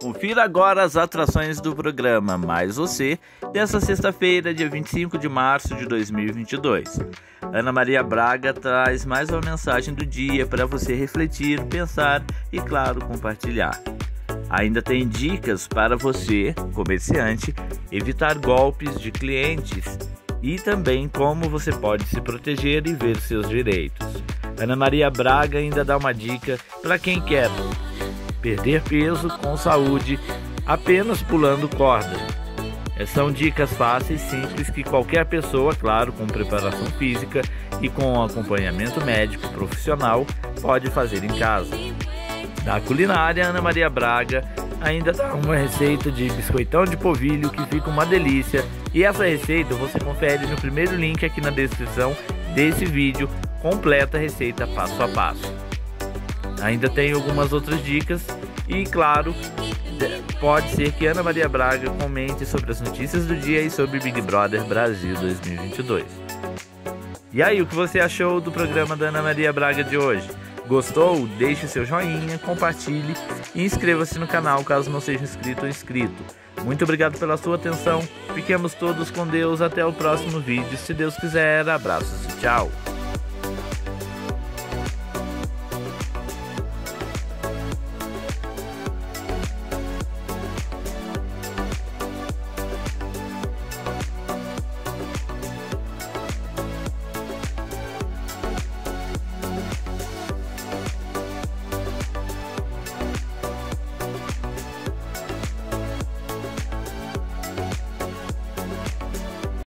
Confira agora as atrações do programa Mais Você, desta sexta-feira, dia 25 de março de 2022. Ana Maria Braga traz mais uma mensagem do dia para você refletir, pensar e, claro, compartilhar. Ainda tem dicas para você, comerciante, evitar golpes de clientes e também como você pode se proteger e ver seus direitos. Ana Maria Braga ainda dá uma dica para quem quer perder peso com saúde apenas pulando corda. É, são dicas fáceis, simples que qualquer pessoa, claro, com preparação física e com acompanhamento médico profissional, pode fazer em casa. Da culinária, Ana Maria Braga ainda dá uma receita de biscoitão de polvilho que fica uma delícia. E essa receita você confere no primeiro link aqui na descrição desse vídeo, completa a receita passo a passo. Ainda tem algumas outras dicas e, claro, pode ser que Ana Maria Braga comente sobre as notícias do dia e sobre Big Brother Brasil 2022. E aí, o que você achou do programa da Ana Maria Braga de hoje? Gostou? Deixe seu joinha, compartilhe e inscreva-se no canal caso não seja inscrito ou inscrito. Muito obrigado pela sua atenção. Fiquemos todos com Deus. Até o próximo vídeo. Se Deus quiser, abraços e tchau.